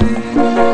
Música